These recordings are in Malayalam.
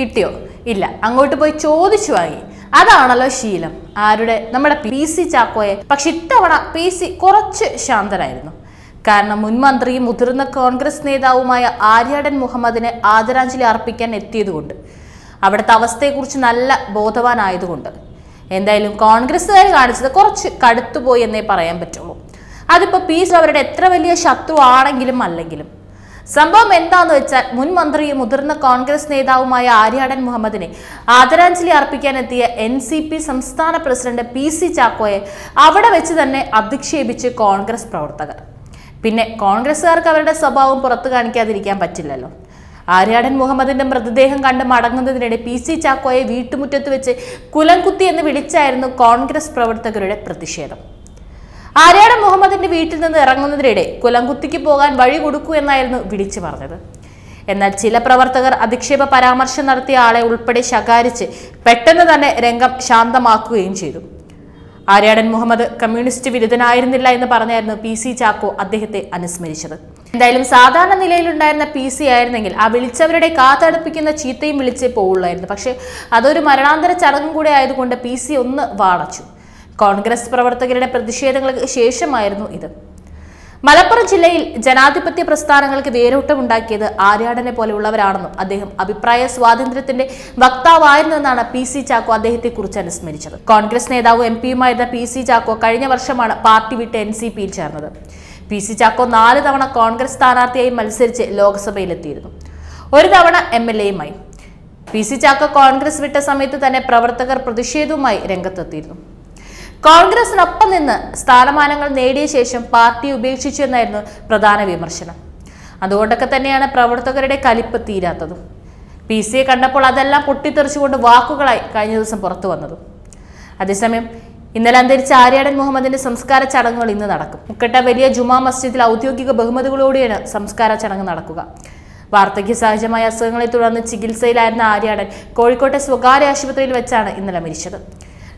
കിട്ടിയോ? ഇല്ല. അങ്ങോട്ട് പോയി ചോദിച്ചു വാങ്ങി. അതാണല്ലോ ശീലം. ആരുടെ? നമ്മുടെ പി സി ചാക്കോയെ. പക്ഷെ ഇത്തവണ പി സി കുറച്ച് ശാന്തരായിരുന്നു. കാരണം മുൻ മന്ത്രിയും മുതിർന്ന കോൺഗ്രസ് നേതാവുമായ ആര്യാടൻ മുഹമ്മദിന് ആദരാഞ്ജലി അർപ്പിക്കാൻ എത്തിയതുകൊണ്ട്. അവിടുത്തെ അവസ്ഥയെക്കുറിച്ച് നല്ല ബോധവാനായതുകൊണ്ട്. എന്തായാലും കോൺഗ്രസ്സുകാർ കാണിച്ചത് കുറച്ച് കടുത്തുപോയി എന്നേ പറയാൻ പറ്റുള്ളൂ. അതിപ്പോൾ പി സി അവരുടെ എത്ര വലിയ ശത്രു ആണെങ്കിലും അല്ലെങ്കിലും സംഭവം എന്താന്ന് വെച്ചാൽ മുൻ മന്ത്രിയും മുതിർന്ന കോൺഗ്രസ് നേതാവുമായ ആര്യാടൻ മുഹമ്മദിനെ ആദരാഞ്ജലി അർപ്പിക്കാനെത്തിയ എൻ സി പി സംസ്ഥാന പ്രസിഡന്റ് പി സി ചാക്കോയെ അവിടെ വെച്ച് തന്നെ അധിക്ഷേപിച്ച് കോൺഗ്രസ് പ്രവർത്തകർ. പിന്നെ കോൺഗ്രസ്സുകാർക്ക് അവരുടെ സ്വഭാവം പുറത്തു കാണിക്കാതിരിക്കാൻ പറ്റില്ലല്ലോ. ആര്യാടൻ മുഹമ്മദിന്റെ മൃതദേഹം കണ്ട് മടങ്ങുന്നതിനിടെ പി സി ചാക്കോയെ വീട്ടുമുറ്റത്ത് വെച്ച് കുലംകുത്തി എന്ന് വിളിച്ചായിരുന്നു കോൺഗ്രസ് പ്രവർത്തകരുടെ പ്രതിഷേധം. ആര്യാടൻ മുഹമ്മദിന്റെ വീട്ടിൽ നിന്ന് ഇറങ്ങുന്നതിനിടെ കുലംകുത്തിക്ക് പോകാൻ വഴി കൊടുക്കൂ എന്നായിരുന്നു വിളിച്ചു പറഞ്ഞത്. എന്നാൽ ചില പ്രവർത്തകർ അധിക്ഷേപ പരാമർശം നടത്തിയ ആളെ ഉൾപ്പെടെ ശകാരിച്ച് പെട്ടെന്ന് തന്നെ രംഗം ശാന്തമാക്കുകയും ചെയ്തു. ആര്യാടൻ മുഹമ്മദ് കമ്മ്യൂണിസ്റ്റ് വിരുദ്ധനായിരുന്നില്ല എന്ന് പറഞ്ഞായിരുന്നു പി സി ചാക്കോ അദ്ദേഹത്തെ അനുസ്മരിച്ചത്. എന്തായാലും സാധാരണ നിലയിലുണ്ടായിരുന്ന പി സി ആയിരുന്നെങ്കിൽ ആ വിളിച്ചവരുടെ കാത്തടുപ്പിക്കുന്ന ചീത്തയും വിളിച്ചേ പോവുള്ളായിരുന്നു. പക്ഷേ അതൊരു മരണാന്തര ചടങ്ങും കൂടെ ആയതുകൊണ്ട് പി സി ഒന്ന് വാടച്ചു കോൺഗ്രസ് പ്രവർത്തകരുടെ പ്രതിഷേധങ്ങൾക്ക് ശേഷമായിരുന്നു ഇത്. മലപ്പുറം ജില്ലയിൽ ജനാധിപത്യ പ്രസ്ഥാനങ്ങൾക്ക് വേരോട്ടമുണ്ടാക്കിയത് ആര്യാടനെ പോലെയുള്ളവരാണെന്നും അദ്ദേഹം അഭിപ്രായ സ്വാതന്ത്ര്യത്തിന്റെ വക്താവായിരുന്നെന്നാണ് പി സി ചാക്കോ അദ്ദേഹത്തെ കുറിച്ച് അനുസ്മരിച്ചത്. കോൺഗ്രസ് നേതാവ് എം പിയുമായിരുന്ന പി സി ചാക്കോ കഴിഞ്ഞ വർഷമാണ് പാർട്ടി വിട്ട് എൻ സി പിയിൽ ചേർന്നത്. പി സി ചാക്കോ നാല് തവണ കോൺഗ്രസ് സ്ഥാനാർത്ഥിയായി മത്സരിച്ച് ലോക്സഭയിലെത്തിയിരുന്നു. ഒരു തവണ എം എൽ എയുമായി. പി സി ചാക്കോ കോൺഗ്രസ് വിട്ട സമയത്ത് തന്നെ പ്രവർത്തകർ പ്രതിഷേധവുമായി രംഗത്തെത്തിയിരുന്നു. കോൺഗ്രസിനൊപ്പം നിന്ന് സ്ഥാനമാനങ്ങൾ നേടിയ ശേഷം പാർട്ടി ഉപേക്ഷിച്ചു എന്നായിരുന്നു പ്രധാന വിമർശനം. അതുകൊണ്ടൊക്കെ തന്നെയാണ് പ്രവർത്തകരുടെ കലിപ്പ് തീരാത്തതും. പി സിയെ കണ്ടപ്പോൾ അതെല്ലാം പൊട്ടിത്തെറിച്ചുകൊണ്ട് വാക്കുകളായി കഴിഞ്ഞ ദിവസം പുറത്തു വന്നതും. അതേസമയം ഇന്നലെ അന്തരിച്ച ആര്യാടൻ മുഹമ്മദിന്റെ സംസ്കാര ചടങ്ങുകൾ ഇന്ന് നടക്കും. മുക്കട്ട വലിയ ജുമാ മസ്ജിദിൽ ഔദ്യോഗിക ബഹുമതികളോടെയാണ് സംസ്കാര ചടങ്ങ് നടക്കുക. വാർദ്ധക്യ സഹജമായ അസുഖങ്ങളെ തുടർന്ന് ചികിത്സയിലായിരുന്ന ആര്യാടൻ കോഴിക്കോട്ടെ സ്വകാര്യ ആശുപത്രിയിൽ വെച്ചാണ് ഇന്നലെ മരിച്ചത്.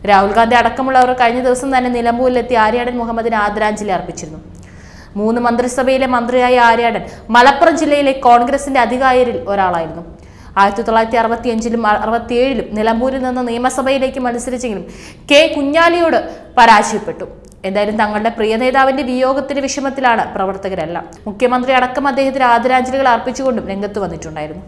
രാഹുൽ ഗാന്ധി അടക്കമുള്ളവർ കഴിഞ്ഞ ദിവസം തന്നെ നിലമ്പൂരിലെത്തി ആര്യാടൻ മുഹമ്മദിന് ആദരാഞ്ജലി അർപ്പിച്ചിരുന്നു. മൂന്ന് മന്ത്രിസഭയിലെ മന്ത്രിയായ ആര്യാടൻ മലപ്പുറം ജില്ലയിലെ കോൺഗ്രസിന്റെ അധികാരിയിൽ ഒരാളായിരുന്നു. ആയിരത്തി തൊള്ളായിരത്തി അറുപത്തി അഞ്ചിലും അറുപത്തിയേഴിലും നിലമ്പൂരിൽ നിന്ന് നിയമസഭയിലേക്ക് മത്സരിച്ചെങ്കിലും കെ കുഞ്ഞാലിയോട് പരാജയപ്പെട്ടു. എന്തായാലും തങ്ങളുടെ പ്രിയ നേതാവിന്റെ വിയോഗത്തിന്റെ വിഷമത്തിലാണ് പ്രവർത്തകരെല്ലാം. മുഖ്യമന്ത്രി അടക്കം അദ്ദേഹത്തിന് ആദരാഞ്ജലികൾ അർപ്പിച്ചുകൊണ്ടും രംഗത്ത് വന്നിട്ടുണ്ടായിരുന്നു.